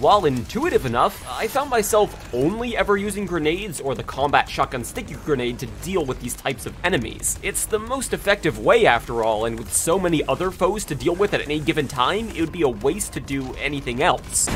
While intuitive enough, I found myself only ever using grenades or the combat shotgun sticky grenade to deal with these types of enemies. It's the most effective way after all, and with so many other foes to deal with at any given time, it would be a waste to do anything else.